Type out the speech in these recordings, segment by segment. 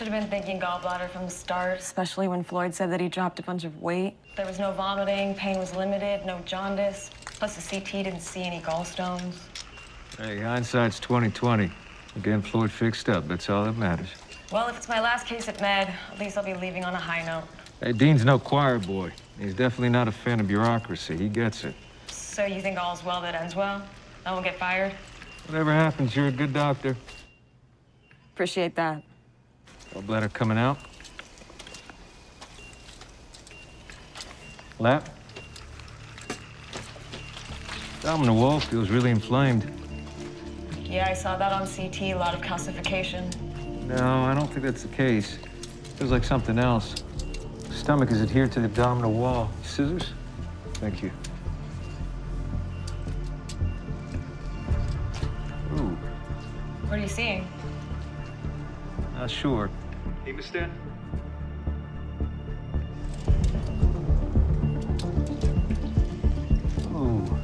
Should have been thinking gallbladder from the start, especially when Floyd said that he dropped a bunch of weight. There was no vomiting, pain was limited, no jaundice. Plus the CT didn't see any gallstones. Hey, hindsight's 2020. Again, Floyd fixed up. That's all that matters. Well, if it's my last case at Med, at least I'll be leaving on a high note. Hey, Dean's no choir boy. He's definitely not a fan of bureaucracy. He gets it. So you think all's well that ends well? I won't get fired? Whatever happens, you're a good doctor. Appreciate that. Gallbladder coming out. Lap. Abdominal wall feels really inflamed. Yeah, I saw that on CT, a lot of calcification. No, I don't think that's the case. Feels like something else. Stomach is adhered to the abdominal wall. Scissors? Thank you. Ooh, What are you seeing? Not sure. Hemostat? Ooh.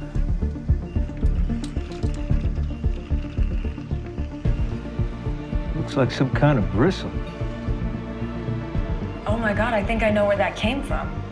Looks like some kind of bristle. Oh my god, I think I know where that came from.